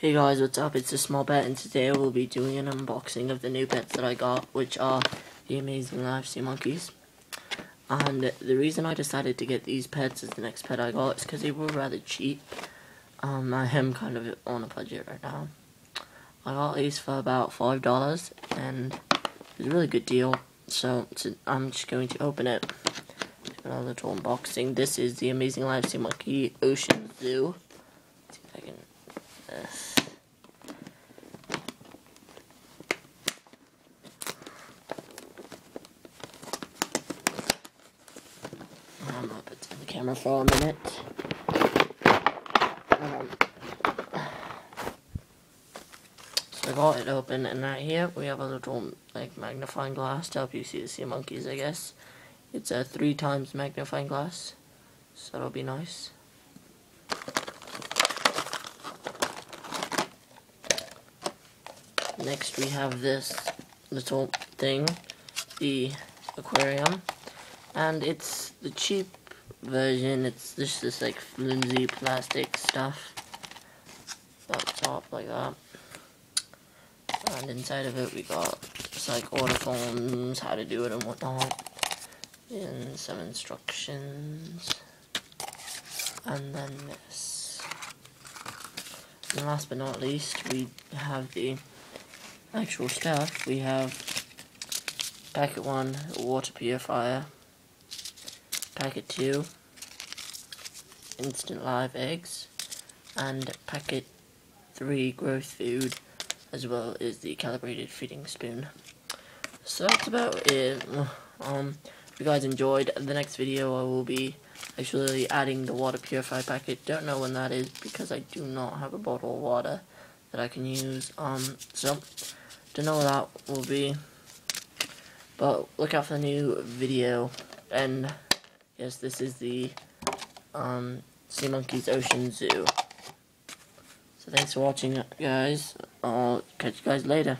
Hey guys, what's up? It's a small pet, and today we'll be doing an unboxing of the new pets that I got, which are the amazing live sea monkeys. And the reason I decided to get these pets as the next pet I got is because they were rather cheap. Um, I am kind of on a budget right now. I got these for about five dollars, and it's a really good deal. So, so I'm just going to open it. Another little unboxing. This is the amazing live sea monkey Ocean Zoo. Let's see if I can this. I'm gonna put the camera for a minute. Um, so I got it open, and right here we have a little like magnifying glass to help you see the sea monkeys. I guess it's a three times magnifying glass, so that'll be nice. Next we have this little thing, the aquarium, and it's the cheap version, it's just this like flimsy plastic stuff. Up top like that. And inside of it we got just like order forms, how to do it and whatnot, and some instructions, and then this. And last but not least, we have the actual stuff, we have packet 1, water purifier, packet 2, instant live eggs, and packet 3, growth food, as well as the calibrated feeding spoon. So that's about it. Um, if you guys enjoyed, the next video I will be actually adding the water purifier packet. Don't know when that is because I do not have a bottle of water that I can use. Um, so don't know what that will be. But look out for the new video. And yes, this is the um, Sea Monkeys Ocean Zoo. So thanks for watching, guys. I'll catch you guys later.